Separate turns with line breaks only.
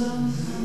Jesus.